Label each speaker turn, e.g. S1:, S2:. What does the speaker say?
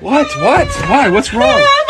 S1: What? What? Why? What's wrong?